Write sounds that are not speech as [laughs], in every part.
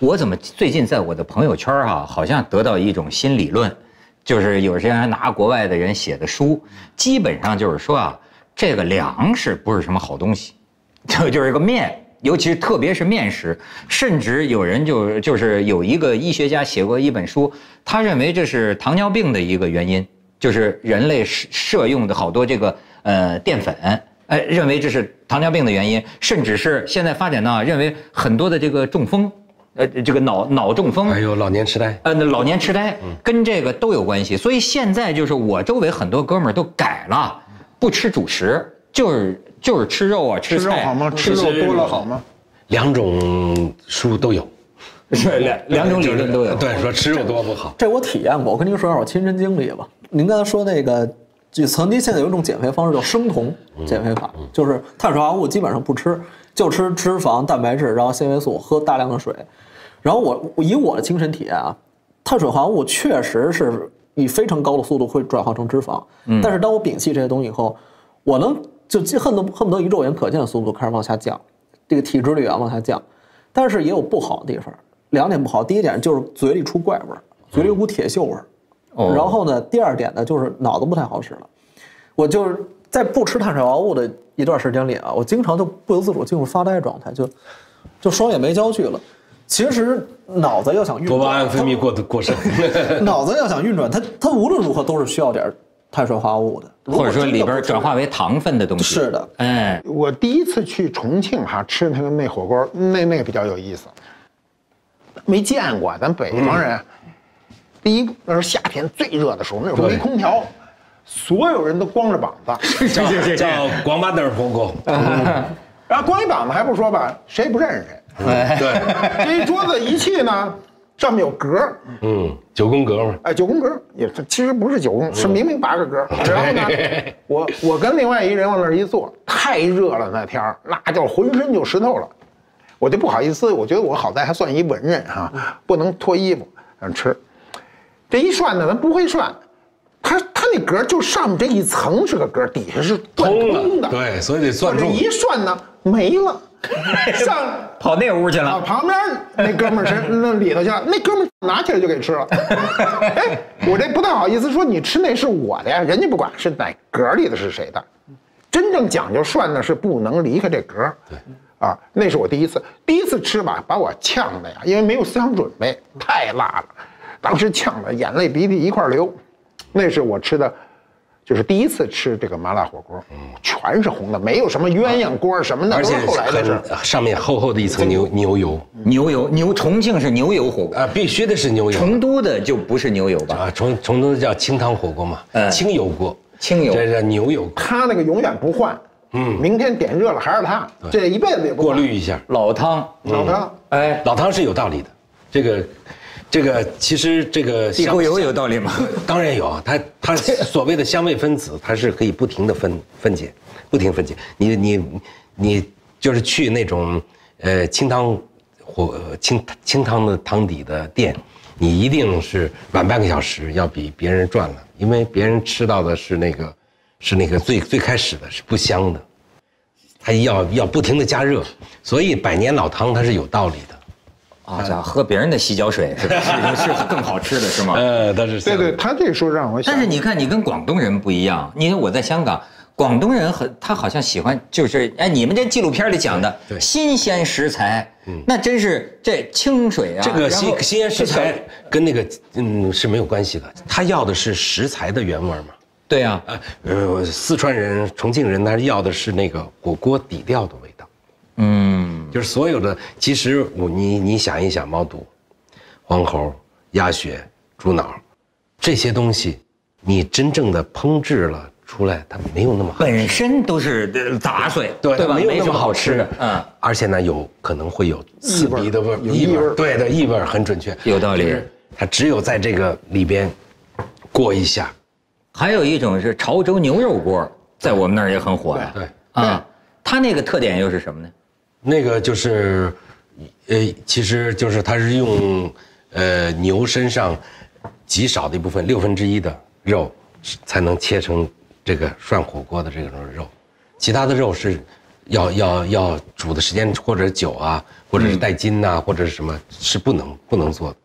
我怎么最近在我的朋友圈哈、好像得到一种新理论，就是有些人拿国外的人写的书，基本上就是说啊，这个粮食不是什么好东西，[laughs] 就就是一个面，尤其是特别是面食，甚至有人就就是有一个医学家写过一本书，他认为这是糖尿病的一个原因，就是人类摄用的好多这个呃淀粉。哎，认为这是糖尿病的原因，甚至是现在发展到认为很多的这个中风，呃，这个脑脑中风，还有老年痴呆，呃，那老年痴呆跟这个都有关系。所以现在就是我周围很多哥们儿都改了，不吃主食，就是就是吃肉啊，吃菜吃肉好吗？吃肉多了好吗？两种书都有，是两两种理论都有。对，说吃肉多不好。这我体验过，我跟您说一下我亲身经历吧。您刚才说那个，就曾经现在有一种减肥方式叫生酮减肥法，就是碳水化合物基本上不吃，就吃脂肪、蛋白质，然后纤维素，喝大量的水。然后我我以我的亲身体验啊，碳水化合物确实是以非常高的速度会转化成脂肪，但是当我摒弃这些东西以后，我能就几恨不恨不得以肉眼可见的速度开始往下降，这个体脂率啊往下降。但是也有不好的地方，两点不好。第一点就是嘴里出怪味儿，嘴里有股铁锈味儿。哦然后呢，第二点呢就是脑子不太好使了。我就是在不吃碳水化合物的一段时间里啊，我经常就不由自主进入发呆状态，就就双眼没焦距了。其实脑子要想运转，多巴胺分泌过过剩，[laughs] 脑子要想运转，它它无论如何都是需要点碳水化合物的，或者说里边转化为糖分的东西。是的，哎，我第一次去重庆哈吃那个那火锅，那那个比较有意思，没见过，咱北方人。第一，那是夏天最热的时候，那时候没空调，所有人都光着膀子，[laughs] 叫叫光巴灯火锅。[laughs] 然后光一膀子还不说吧，谁也不认识谁。对，[laughs] 这一桌子仪器呢，上面有格儿，嗯，九宫格嘛，哎，九宫格也是，其实不是九宫，是明明八个格。然后呢，[laughs] 我我跟另外一人往那儿一坐，太热了那天儿，那叫浑身就湿透了，我就不好意思，我觉得我好在还算一文人哈、不能脱衣服嗯吃。这一涮呢，咱不会涮，格儿就上面这一层是个格儿，底下是贯通通的，了，对，所以得我这算重。一涮呢没了，[laughs] 上。跑那屋去啊，了。旁边那哥们儿是那里头去了，那哥们儿拿起来就给吃了。[laughs] 哎，我这不太好意思说你吃那是我的呀，人家不管是哪格里的是谁的，真正讲究涮呢是不能离开这格。对，啊，那是我第一次，第一次吃吧，把我呛的呀，因为没有思想准备，太辣了，当时呛的眼泪鼻涕一块流，那是我吃的。就是第一次吃这个麻辣火锅，全是红的，没有什么鸳鸯锅什么的，而且都是后来的上面厚厚的一层牛牛油牛油牛重庆是牛油火锅，啊，必须的是牛油成都的就不是牛油吧？啊，重成都叫清汤火锅嘛，嗯清油锅，清油这叫牛油锅，他那个永远不换，嗯，明天点热了还是他，这一辈子也不换过滤一下。老汤，老汤。哎，老汤是有道理的，这个，这个其实这个香地沟油有道理吗？当然有啊，它它所谓的香味分子，它是可以不停的分 [laughs] 分解，不停分解。你你你就是去那种呃清汤火清清汤的汤底的店，你一定是晚半个小时要比别人赚了，因为别人吃到的是那个是那个最最开始的是不香的，它要要不停的加热，所以百年老汤它是有道理的。好家，喝别人的洗脚水是是是更好吃的是吗？[laughs] 呃，但是对对，他这说让我想，但是你看，你跟广东人不一样。你看我在香港，广东人很他好像喜欢就是哎，你们这纪录片里讲的对新鲜食材，那真是这清水啊，这个新新鲜食材跟那个嗯是没有关系的，他要的是食材的原味儿嘛。对啊，呃呃，四川人、重庆人，他要的是那个火锅底料的味道，嗯，就是所有的。其实我你你想一想，毛肚、黄喉、鸭血、猪脑这些东西，你真正的烹制了出来，它没有那么好。本身都是呃杂碎，对对吧？没有那么么好吃的，嗯，而且呢，有可能会有刺鼻的味异味儿。对的，异味儿很准确，有道理。它只有在这个里边过一下，还有一种是潮州牛肉锅，在我们那儿也很火呀。对。啊，它那个特点又是什么呢？那个就是，呃，其实就是它是用，呃，牛身上极少的一部分六分之一的肉，才能切成这个涮火锅的这种肉，其他的肉是要要要煮的时间或者久啊，或者是带筋呐、或者是什么是不能不能做的。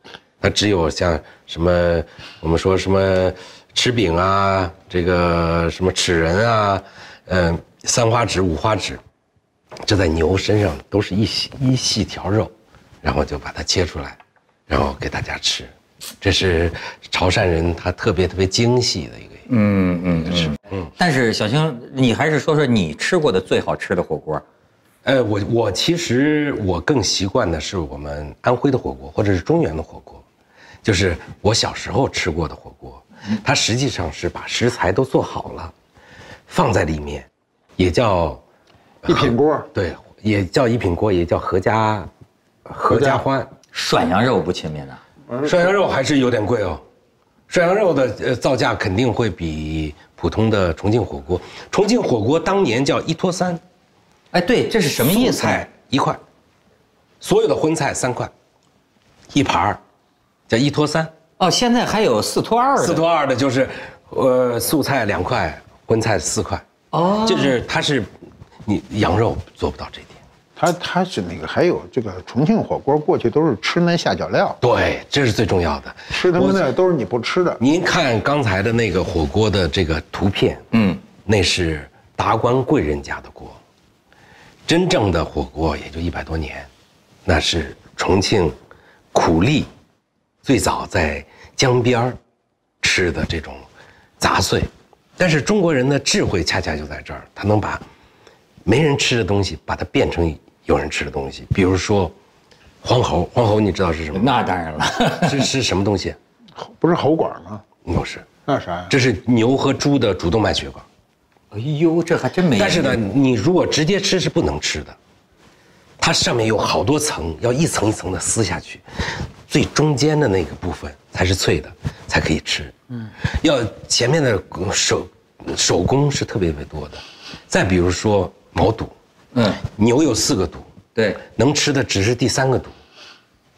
它只有像什么我们说什么吃饼啊，这个什么齿仁啊，嗯、三花趾、五花趾，这在牛身上都是一细一细条肉，然后就把它切出来，然后给大家吃。这是潮汕人他特别特别精细的一个。嗯嗯嗯嗯。但是小青，你还是说说你吃过的最好吃的火锅。呃，我我其实我更习惯的是我们安徽的火锅，或者是中原的火锅，就是我小时候吃过的火锅。它实际上是把食材都做好了，放在里面，也叫一品锅，对，也叫一品锅，也叫合家合家欢。涮羊肉不亲民啊？涮羊肉还是有点贵哦，涮羊肉的呃造价肯定会比普通的重庆火锅。重庆火锅当年叫一拖三，哎，对，这是什么意思？素菜一块，所有的荤菜三块，一盘儿，叫一拖三。哦，现在还有四拖二的。四拖二的就是，呃，素菜两块，荤菜四块。哦就是它是，你羊肉做不到这点。它它是那个还有这个重庆火锅过去都是吃那下脚料，对，这是最重要的。吃他们那都是你不吃的。您看刚才的那个火锅的这个图片，嗯，那是达官贵人家的锅，真正的火锅也就一百多年，那是重庆苦力最早在江边儿吃的这种杂碎，但是中国人的智慧恰恰就在这儿，他能把没人吃的东西把它变成有人吃的东西，比如说黄喉，黄喉你知道是什么？那当然了。[laughs] 是是什么东西？不是喉管吗？不是，那啥呀？这是牛和猪的主动脉血管。哎呦，这还真没。但是呢，，你如果直接吃是不能吃的，它上面有好多层，要一层一层的撕下去，最中间的那个部分才是脆的，才可以吃。嗯，要前面的手手工是特别特别多的。再比如说毛肚，嗯，牛有四个肚，对，能吃的只是第三个肚，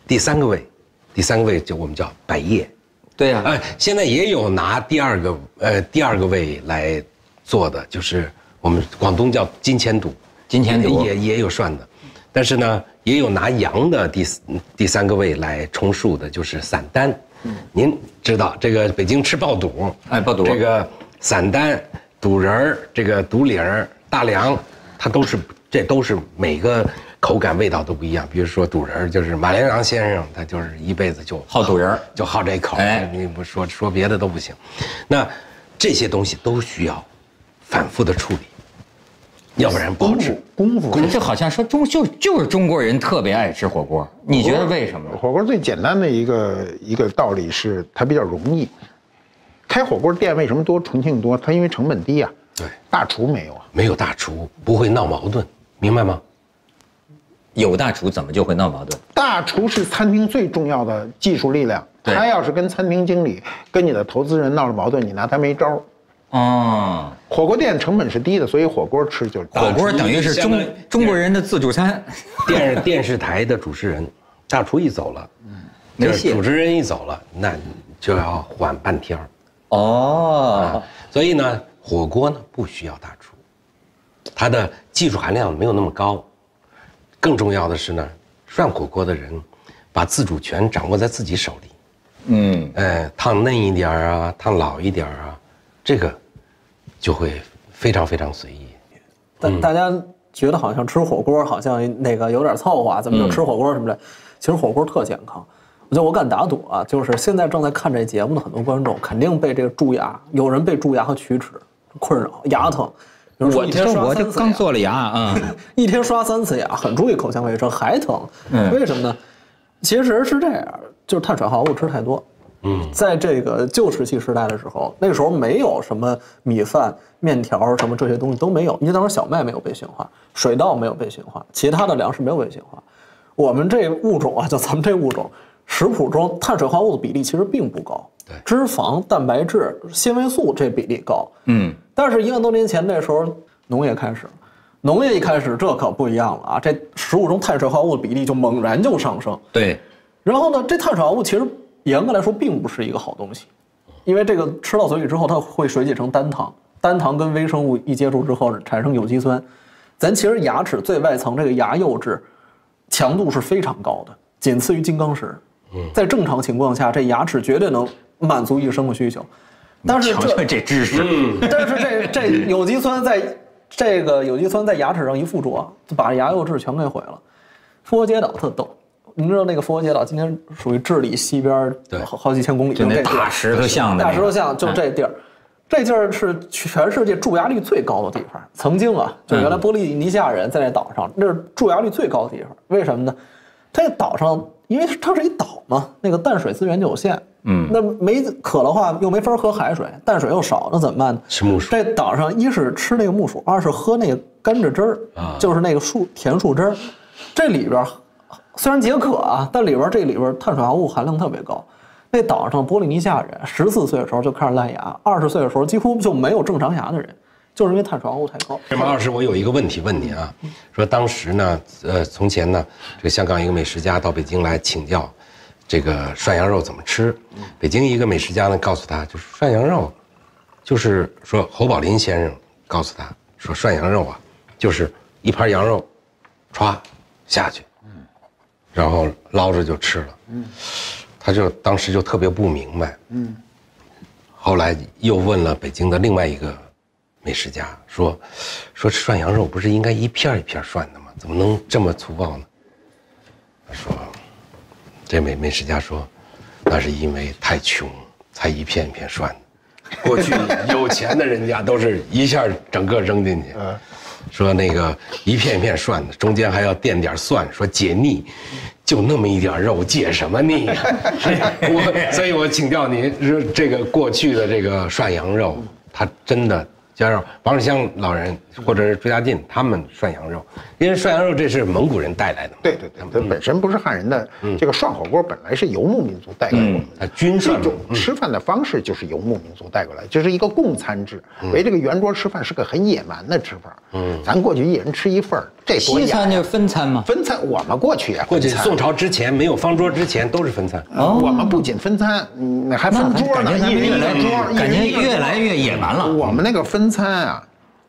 第三个胃，第三个胃就我们叫百叶。对呀、哎，现在也有拿第二个呃第二个胃来做的，就是我们广东叫金钱肚，金钱肚。也也有涮的，但是呢，也有拿羊的第四第三个胃来充数的，就是散丹。嗯。您知道这个北京吃爆肚，哎爆肚这个散丹、肚仁儿、这个肚领儿、大梁，它都是这都是每个口感味道都不一样。比如说赌人儿，就是马连良先生，他就是一辈子就好赌人儿就好这口，哎你不说说别的都不行。那这些东西都需要反复的处理，要不然不好吃功夫。功夫这好像说中就就是中国人特别爱吃火锅，你觉得为什么？火锅最简单的一个一个道理是它比较容易。开火锅店为什么多？重庆多？它因为成本低啊。对，大厨没有啊。没有大厨不会闹矛盾，明白吗？有大厨怎么就会闹矛盾？大厨是餐厅最重要的技术力量。他要是跟餐厅经理、跟你的投资人闹了矛盾，你拿他没招儿。哦，火锅店成本是低的，所以火锅吃就火锅等于是中中国人的自助餐。电视电视台的主持人，大厨一走了，就是没戏主持人一走了，那就要缓半天儿。哦，所以呢，火锅呢不需要大厨，它的技术含量没有那么高。更重要的是呢，涮火锅的人把自主权掌握在自己手里。嗯，哎，烫嫩一点儿啊，烫老一点儿啊，这个就会非常非常随意。但大家觉得好像吃火锅好像那个有点凑合啊，怎么就吃火锅什么的？其实火锅特健康。我觉得我敢打赌啊，就是现在正在看这节目的很多观众，肯定被这个蛀牙，有人被蛀牙和龋齿困扰，牙疼。比如说我一天刷三次牙刚做了牙啊，[laughs] 一天刷三次牙，很注意口腔卫生，还疼。嗯为什么呢？其实是这样，就是碳水化合物吃太多。嗯，在这个旧石器时代的时候，那个时候没有什么米饭、面条什么这些东西都没有，因为当时小麦没有被驯化，水稻没有被驯化，其他的粮食没有被驯化。我们这物种啊，就咱们这物种，食谱中碳水化合物的比例其实并不高，对脂肪、蛋白质、纤维素这比例高。嗯，但是一万多年前那时候农业开始，农业一开始这可不一样了啊！这食物中碳水化合物的比例就猛然就上升。对，然后呢，这碳水化合物其实严格来说并不是一个好东西，因为这个吃到嘴里之后，它会水解成单糖，单糖跟微生物一接触之后产生有机酸，咱其实牙齿最外层这个牙釉质强度是非常高的，仅次于金刚石。在正常情况下，这牙齿绝对能满足一生的需求。但是这瞧瞧这知识，[laughs] 但是这这有机酸在这个有机酸在牙齿上一附着，就把牙釉质全给毁了。复活节岛特逗，您知道那个复活节岛今天属于智利西边对好好几千公里，就那大石头像的那个，大石头像就这地儿，这地儿是全世界蛀牙率最高的地方。曾经啊，就原来波利尼西亚人在那岛上，那是蛀牙率最高的地方。为什么呢？它那岛上，因为它是一岛嘛，那个淡水资源就有限。嗯，那没渴的话又没法喝海水，淡水又少，那怎么办呢？吃木薯这岛上一是吃那个木薯，二是喝那个甘蔗汁儿，就是那个树甜树汁儿。这里边儿虽然解渴啊，但里边儿这里边儿碳水化合物含量特别高。那岛上波利尼西亚人十四岁的时候就开始烂牙，二十岁的时候几乎就没有正常牙的人，就是因为碳水化合物太高。马老师，我有一个问题问您啊，说当时呢，呃，从前呢，这个香港一个美食家到北京来请教，这个涮羊肉怎么吃？北京一个美食家呢告诉他，就是涮羊肉，就是说侯宝林先生告诉他说涮羊肉啊，就是一盘羊肉，歘下去，然后捞着就吃了。他就当时就特别不明白。后来又问了北京的另外一个美食家，说说涮羊肉不是应该一片一片涮的吗？怎么能这么粗暴呢？他说，这美美食家说，那是因为太穷，才一片一片涮的。过去 [laughs] 有钱的人家都是一下整个扔进去，说那个一片一片涮的，中间还要垫点蒜，说解腻。就那么一点肉，解什么腻呀、[laughs] 我所以，我请教您，说这个过去的这个涮羊肉，它真的加上王世襄老人或者是朱家进他们涮羊肉，因为涮羊肉这是蒙古人带来的嘛，对对对，它本身不是汉人的这个涮火锅，本来是游牧民族带给我们的。啊，军这种吃饭的方式就是游牧民族带过来，这是一个共餐制。围这个圆桌吃饭是个很野蛮的吃法。嗯，咱过去一人吃一份儿，这多西餐就是分餐嘛。分餐，我们过去啊过去宋朝之前没有方桌之前都是分餐，我们不仅分餐，嗯，还分桌呢，感觉咱一人一个桌，感觉越来越野蛮了。我们那个分餐啊，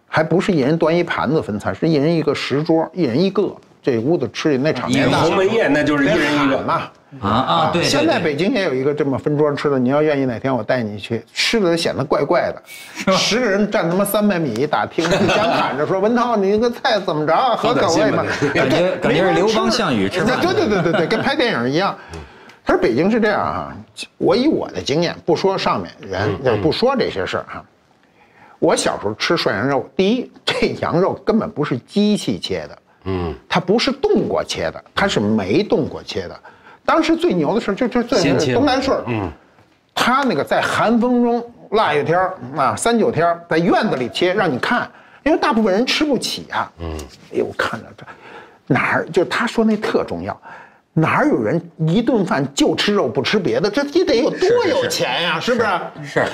还不是一人端一盘子分餐，是一人一个石桌，一人一个。这屋子吃的那场面大，鸿门宴那就是一人一个嘛。啊啊，对，对现在北京也有一个这么分桌吃的，你要愿意哪天我带你去，吃的显得怪怪的，十个人站他妈三百米一大厅，互相喊着说文涛，你那个菜怎么着，合口味吗？感觉对感觉是刘邦项羽吃饭对对对对对，跟拍电影一样。他说北京是这样啊，我以我的经验，不说上面人，也不说这些事儿哈。我小时候吃涮羊肉，第一，这羊肉根本不是机器切的，嗯，它不是动过切的，它是没动过切的。当时最牛的是就就最先切东南顺，嗯，他那个在寒风中腊月天儿啊三九天儿在院子里切让你看，因为大部分人吃不起啊，嗯，哎呦我看着这哪儿就他说那特重要。哪儿有人一顿饭就吃肉不吃别的？这你得有多有钱呀、是不是？是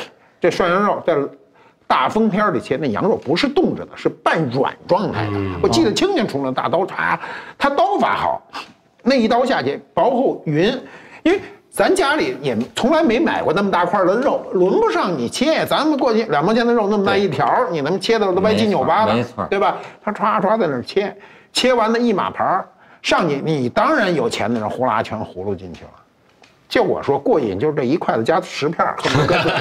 这涮羊肉在大风天儿里切，那羊肉不是冻着的，是半软状态的。我记得清清楚楚，大刀叉，他刀法好，那一刀下去薄厚匀，因为。咱家里也从来没买过那么大块的肉，轮不上你切。咱们过去两毛钱的肉那么大一条，你能切的都歪七扭八的，没错对吧？他歘歘在那儿切，切完了一码盘儿上去，你当然有钱的人呼啦全葫芦进去了。就我说过瘾，就是这一筷子加十片 [laughs]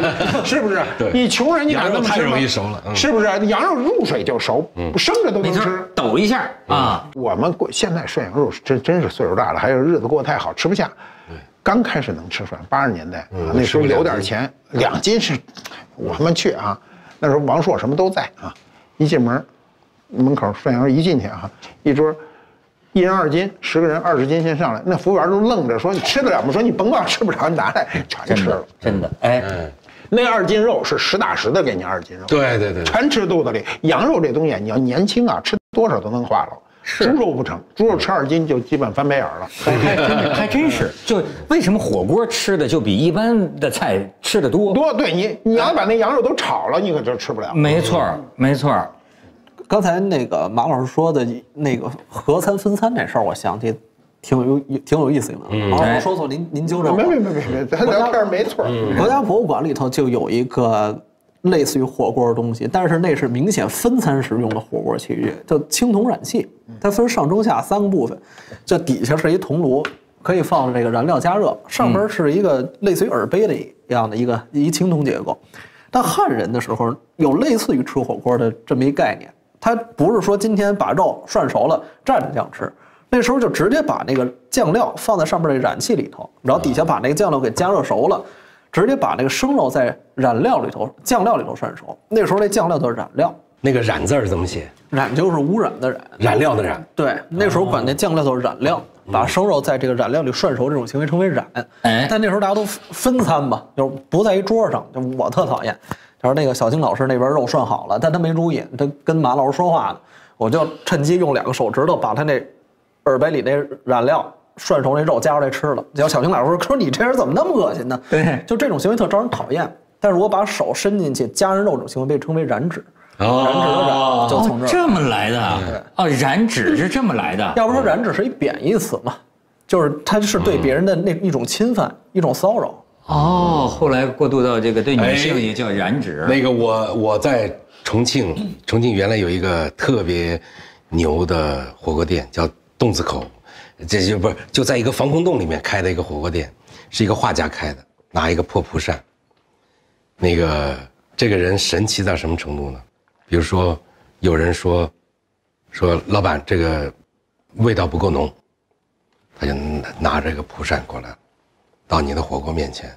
[laughs] 是不是？对你穷人你敢那么吃吗？羊肉太容易熟了嗯是不是？羊肉入水就熟，生着都能吃抖一下啊，我们过现在涮羊肉是真真是岁数大了，还有日子过得太好，吃不下。刚开始能吃涮，八十年代啊，那时候有点钱，两斤是，我们去啊，那时候王朔什么都在啊，一进门，门口涮羊肉一进去啊，一桌。一人二斤，十个人二十斤先上来，那服务员都愣着说：“你吃得了吗？”说：“你甭管吃不着，你拿来，全吃了的。真的，哎，嗯，那二斤肉是实打实的给你二斤肉，对对对对，全吃肚子里。羊肉这东西，你要年轻啊，吃多少都能化了。猪肉不成，猪肉吃二斤就基本翻白眼了。还真 [laughs] 还真是，就为什么火锅吃的就比一般的菜吃的多？多对你，你要把那羊肉都炒了，你可就吃不了。没错，没错儿，刚才那个马老师说的那个合餐分餐这事儿，我想起挺有挺有意思的。马老哎师说错，您您纠正我。没没没没没，咱聊天没错儿。国家博物馆里头就有一个类似于火锅的东西，但是那是明显分餐时用的火锅器具，叫青铜燃气。它分上中下三个部分，这底下是一铜炉，可以放这个燃料加热，上边是一个类似于耳杯的一样的一个一青铜结构。但汉人的时候有类似于吃火锅的这么一概念，他不是说今天把肉涮熟了蘸着酱吃，那时候就直接把那个酱料放在上面的燃气里头，然后底下把那个酱料给加热熟了，直接把那个生肉在染料里头酱料里头涮熟。那时候那酱料叫染料，那个染字儿怎么写？染就是污染的染。染料的染。对，那时候管那酱料叫染料，把生肉在这个染料里涮熟这种行为称为染。哎但那时候大家都分餐嘛，就是不在一桌上。就我特讨厌，他说那个小金老师那边肉涮好了，但他没注意，他跟马老师说话呢，我就趁机用两个手指头把他那耳杯里那染料涮熟那肉夹出来吃了。结果小金老师说：“说你这人怎么那么恶心呢？”对就这种行为特招人讨厌。但是我把手伸进去夹人肉这种行为被称为染指，染指的染就从这儿。哦这么来的啊哦，染指是这么来的。要不说染指是一贬义词嘛，就是它是对别人的那一种侵犯，一种骚扰。哦，后来过渡到这个对女性也叫染指。那个我我在重庆，[clears throat] 重庆原来有一个特别牛的火锅店，叫洞子口，这就不是就在一个防空洞里面开的一个火锅店，是一个画家开的，拿一个破蒲扇。那个这个人神奇到什么程度呢？比如说，有人说说老板这个味道不够浓，他就拿拿这个蒲扇过来了，到你的火锅面前，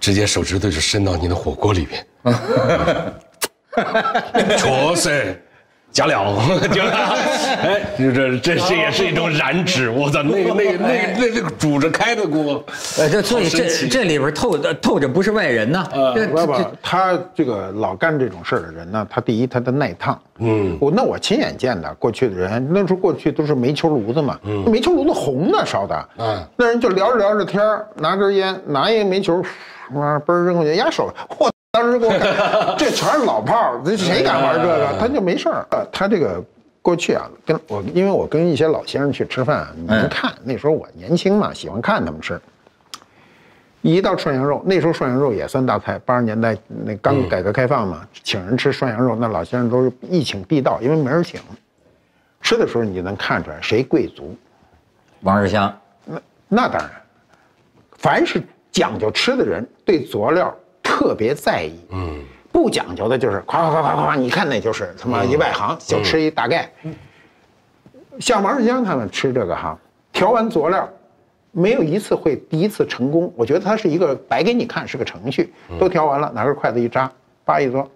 直接手指头就伸到你的火锅里边。[laughs] 确实，加料，加料，哎，这这这这也是一种燃脂，我操，那个那个那个那那个煮着开的锅，呃，这所以这这里边透透着不是外人呐。这不不，他这个老干这种事儿的人呢，他第一他的耐烫，嗯，我那我亲眼见的，过去的人那时候过去都是煤球炉子嘛，煤球炉子红的烧的，嗯那人就聊着聊着天儿拿根烟，拿一个煤球，哇，嘣扔过去，压手，嚯！当时给我感，[laughs] 这全是老炮儿，这谁敢玩这个？他就没事儿。呃，他这个过去啊，跟我因为我跟一些老先生去吃饭啊，你们看那时候我年轻嘛，喜欢看他们吃。一到涮羊肉，那时候涮羊肉也算大菜。八十年代那刚改革开放嘛，请人吃涮羊肉，那老先生都是一请必到，因为没人请。吃的时候你就能看出来谁贵族，王世襄，那那当然，凡是讲究吃的人，对佐料特别在意。嗯，不讲究的就是夸夸夸夸夸，你看那就是他妈一外行，就吃一大概。像王世江他们吃这个哈，调完佐料，没有一次会第一次成功。我觉得它是一个摆给你看，是个程序，都调完了，拿根筷子一扎，叭一嘬。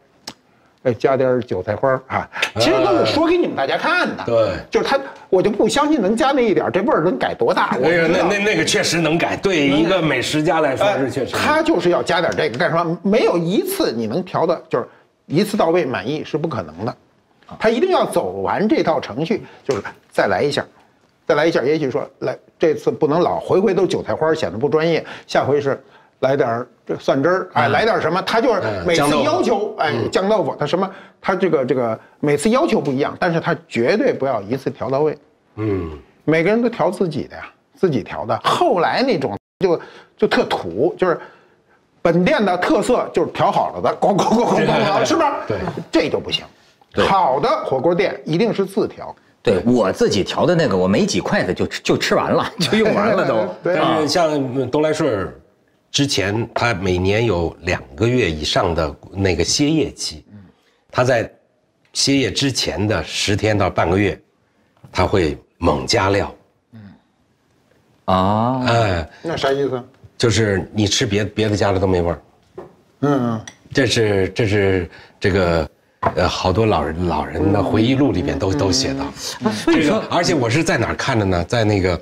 哎，加点儿韭菜花儿啊，其实都是说给你们大家看的。对就是他，我就不相信能加那一点儿，这味儿能改多大？我那个那那那个确实能改，对一个美食家来说哎是确实。他就是要加点这个干什么？没有一次你能调的，就是一次到位满意是不可能的，他一定要走完这套程序，就是再来一下，再来一下。也许说来这次不能老回回都是韭菜花，显得不专业，下回是来点儿这蒜汁儿，哎，来点儿什么？他就是每次要求，哎，酱豆腐，他什么？他这个这个每次要求不一样，但是他绝对不要一次调到位。嗯，每个人都调自己的呀，自己调的。后来那种就就特土，就是本店的特色就是调好了的，咣咣咣咣咣咣，是吧？对，这就不行。好的火锅店一定是自调，对我自己调的那个，我没几筷子就吃就吃完了，就用完了都。对但是像东来顺儿，之前他每年有两个月以上的那个歇业期，他在歇业之前的十天到半个月，他会猛加料，啊，哎，那啥意思？就是你吃别别的家的都没味儿。嗯，这是这是这个呃，好多老人老人的回忆录里边都都写到。所以说这个，而且我是在哪儿看的呢？在那个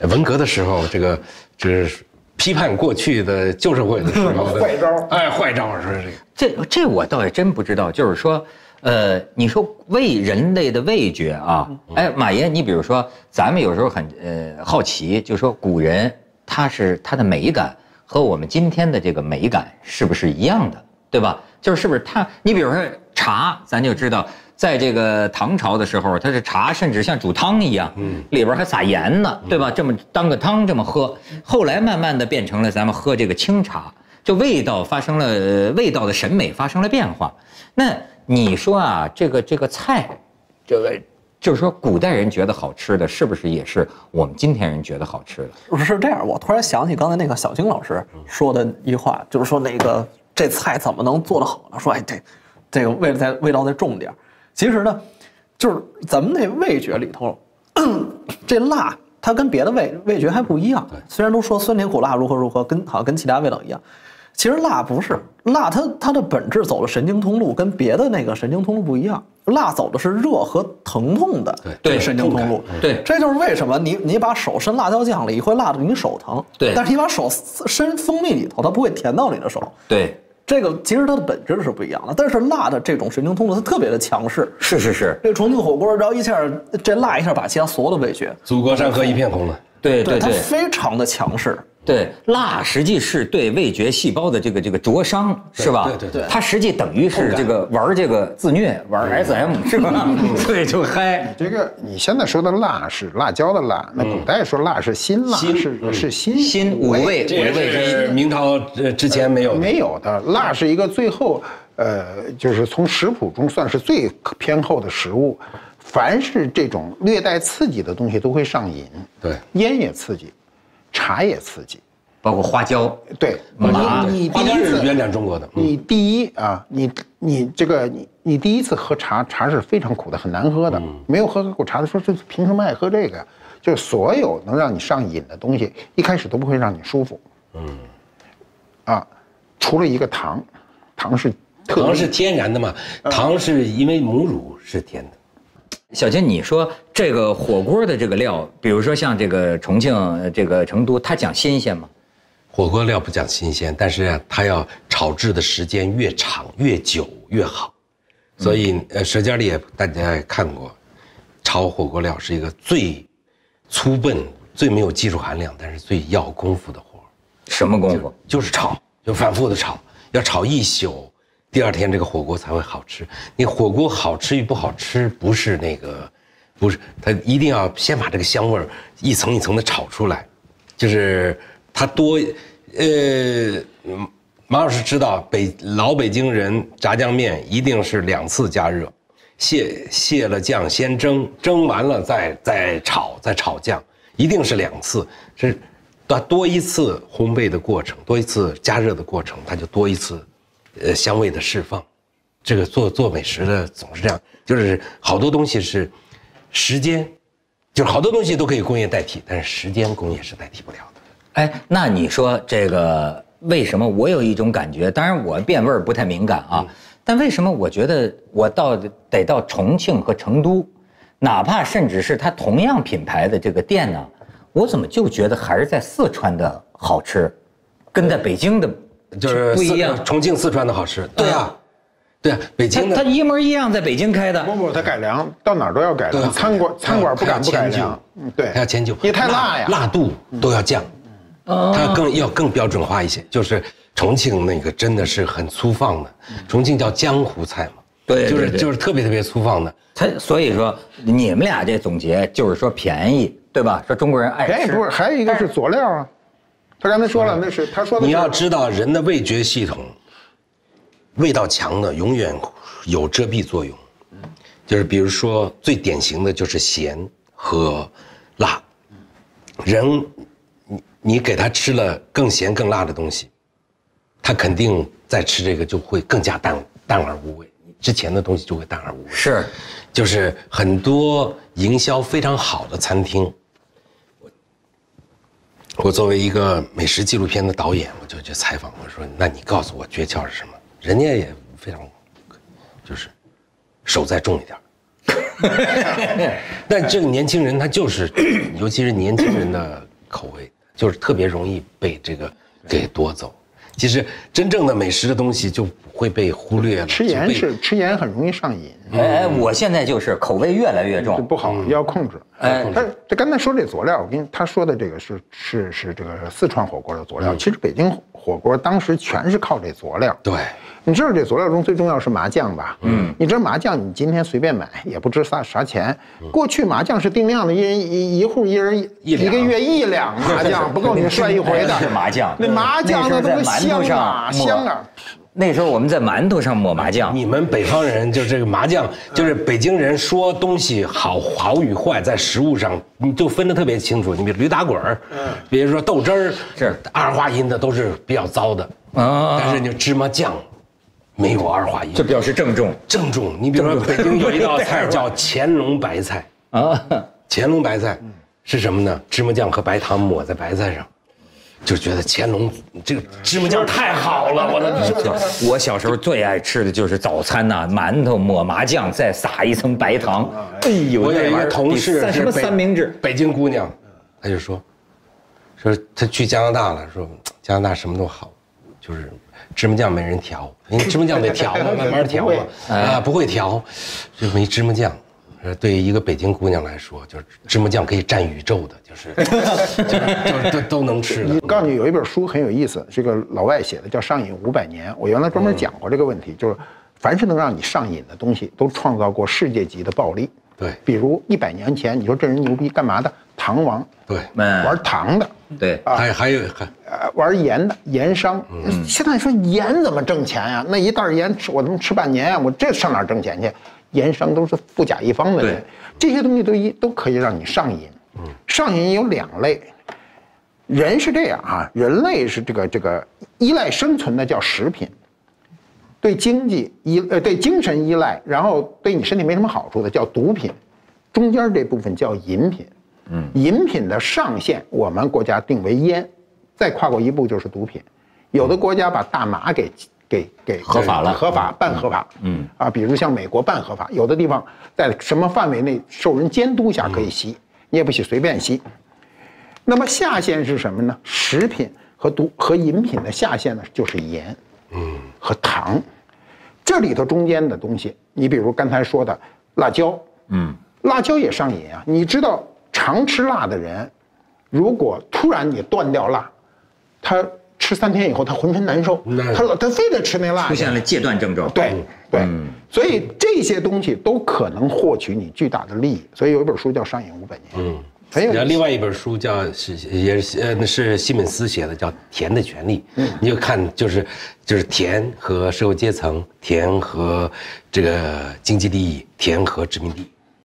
呃文革的时候，这个就是批判过去的旧社会的时候的 [laughs] 坏招哎，坏招说这个。这这我倒也真不知道，就是说，呃，你说味人类的味觉啊，哎，马爷，你比如说，咱们有时候很呃好奇，就说古人他是他的美感和我们今天的这个美感是不是一样的，对吧？就是是不是他？你比如说茶，咱就知道，在这个唐朝的时候，它是茶，甚至像煮汤一样，嗯，里边还撒盐呢，对吧？这么当个汤这么喝，后来慢慢的变成了咱们喝这个清茶。就味道发生了呃味道的审美发生了变化。那你说啊，这个这个菜，这个就是说古代人觉得好吃的，是不是也是我们今天人觉得好吃的？是这样，我突然想起刚才那个小金老师说的一句话，就是说那个这菜怎么能做得好呢？说哎这这个味再味道再重点儿。其实呢，就是咱们那味觉里头，[coughs] 这辣它跟别的味味觉还不一样。虽然都说酸甜苦辣如何如何，跟好像跟其他味道一样，其实辣不是辣，它它的本质走了神经通路，跟别的那个神经通路不一样。辣走的是热和疼痛的对神经通路。对这就是为什么你你把手伸辣椒酱里会辣的你手疼，对但是你把手伸蜂蜜里头，它不会甜到你的手。对，这个其实它的本质是不一样的，但是辣的这种神经通路它特别的强势。是是是，这重庆火锅，然后一下这辣一下把其他所有的味觉，祖国山河一片红了。它对对对非常的强势。对，辣实际是对味觉细胞的这个这个灼伤，是吧？对对对它实际等于是这个玩这个自虐，玩 SM 是吧？对，就嗨。这个你现在说的辣是辣椒的辣，那古代说辣是辛辣，辛是是辛辛五味这也是明朝呃之前没有的。没有的，辣是一个最后，呃，就是从食谱中算是最偏厚的食物。凡是这种略带刺激的东西都会上瘾，对烟也刺激，茶也刺激，包括花椒，对，麻你你第花椒是一次原产中国的，嗯你第一啊，你你这个你你第一次喝茶，茶是非常苦的，很难喝的。没有喝过茶的说，这凭什么爱喝这个呀？就是所有能让你上瘾的东西，一开始都不会让你舒服。嗯，啊，除了一个糖，糖是特糖是天然的嘛，糖是因为母乳是甜的。小金，你说这个火锅的这个料，比如说像这个重庆、呃这个成都，它讲新鲜吗？火锅料不讲新鲜，但是啊它要炒制的时间越长越久越好，所以呃，《舌尖》里也大家也看过，炒火锅料是一个最粗笨、最没有技术含量，但是最要功夫的活什么功夫？就是炒，就反复的炒，要炒一宿，第二天这个火锅才会好吃。你火锅好吃与不好吃，不是那个，不是它一定要先把这个香味一层一层的炒出来，就是它多，呃，马老师知道北老北京人炸酱面一定是两次加热，卸卸了酱先蒸，蒸完了再再炒，再炒酱，一定是两次，是多多一次烘焙的过程，多一次加热的过程，它就多一次，呃，香味的释放。这个做做美食的总是这样，就是好多东西是时间，就是好多东西都可以工业代替，但是时间工业是代替不了的。哎，那你说这个为什么我有一种感觉？当然我变味儿不太敏感啊，但为什么我觉得我到得到重庆和成都，哪怕甚至是它同样品牌的这个店呢，我怎么就觉得还是在四川的好吃，跟在北京的就是不一样。重庆、四川的好吃。对啊，对啊，北京的它一模一样，在北京开的。不不，它改良，到哪儿都要改良。餐馆餐馆不敢迁良，嗯，对，它要迁就，因为太辣呀。辣度都要降，它更要更标准化一些。就是重庆那个真的是很粗放的，重庆叫江湖菜嘛，就是对对对就是特别特别粗放的。它所以说你们俩这总结就是说便宜，对吧？说中国人爱吃。便宜不是，还有一个是佐料啊。他刚才说了，那是他说的。你要知道，人的味觉系统，味道强的永远有遮蔽作用。就是比如说，最典型的就是咸和辣。人，你你给他吃了更咸更辣的东西，他肯定再吃这个就会更加淡淡而无味。之前的东西就会淡而无味。是，就是很多营销非常好的餐厅，我我作为一个美食纪录片的导演，我就去采访，我说：“那你告诉我诀窍是什么？”人家也非常，就是手再重一点儿。[laughs] 但这个年轻人他就是，尤其是年轻人的口味，就是特别容易被这个给夺走。其实真正的美食的东西就不会被忽略了。吃盐是吃盐很容易上瘾，哎，我现在就是口味越来越这重。不好，要控制。哎他这刚才说这佐料，我跟你他说的这个是是是这个四川火锅的佐料，其实北京火锅当时全是靠这佐料。对，你知道这佐料中最重要是麻酱吧？嗯，你知道麻酱你今天随便买也不值啥啥钱。过去麻酱是定量的，一人一一户一人一一个月一两麻酱，[laughs] 不够你涮一回的。是麻酱那麻酱那都那时候在香啊香啊！那时候我们在馒头上抹麻酱，你们北方人就这个麻酱，就是北京人说东西好好与坏，在食物上你就分得特别清楚。你比如驴打滚儿，比如说豆汁儿，是二化音的都是比较糟的啊但是你芝麻酱没有二化音，这表示郑重郑重。你比如说北京有一道菜 [laughs] 叫乾隆白菜，啊。[laughs] 乾隆白菜是什么呢？芝麻酱和白糖抹在白菜上，就觉得乾隆这个芝麻酱太好了，我的芝麻酱。我小时候最爱吃的就是早餐呐、馒头抹麻酱，再撒一层白糖。哎呦，我有一个同事三什么是北三明治，北京姑娘，她就说，说她去加拿大了，说加拿大什么都好，就是芝麻酱没人调，因为芝麻酱得调嘛，[laughs] 慢慢调嘛，啊，不会调，就没芝麻酱。呃，对于一个北京姑娘来说，就是芝麻酱可以占宇宙的，就是 [laughs] 就是都都能吃的我。告诉你，有一本书很有意思，是个老外写的，叫《上瘾五百年》。我原来专门讲过这个问题，就是凡是能让你上瘾的东西，都创造过世界级的暴利。对比如一百年前，你说这人牛逼干嘛的？糖王，对，嗯玩糖的，对，还还有还呃，玩盐的盐商。现在说盐怎么挣钱呀、那一袋盐吃我他妈吃半年呀、我这上哪挣钱去？盐商都是富甲一方的人，这些东西都一都可以让你上瘾。上瘾有两类，人是这样啊，人类是这个这个依赖生存的叫食品，对经济依呃对精神依赖，然后对你身体没什么好处的叫毒品，中间这部分叫饮品。嗯，饮品的上限我们国家定为烟，再跨过一步就是毒品。有的国家把大麻给给给合法了合法半合法。嗯啊，比如像美国半合法，有的地方在什么范围内受人监督下可以吸，你也不许随便吸。那么下限是什么呢？食品和毒和饮品的下限呢，就是盐，嗯，和糖，这里头中间的东西，你比如刚才说的辣椒，嗯，辣椒也上瘾啊。你知道常吃辣的人，如果突然你断掉辣，他吃三天以后他浑身难受，他老他非得吃那辣去，出现了戒断症状。对对，所以这些东西都可能获取你巨大的利益。所以有一本书叫《上瘾五百年》，嗯，很有意思然后另外一本书叫是也是呃那是西敏斯写的，叫《甜的权利》。嗯，你就看就是就是甜和社会阶层，甜和这个经济利益，甜和殖民地。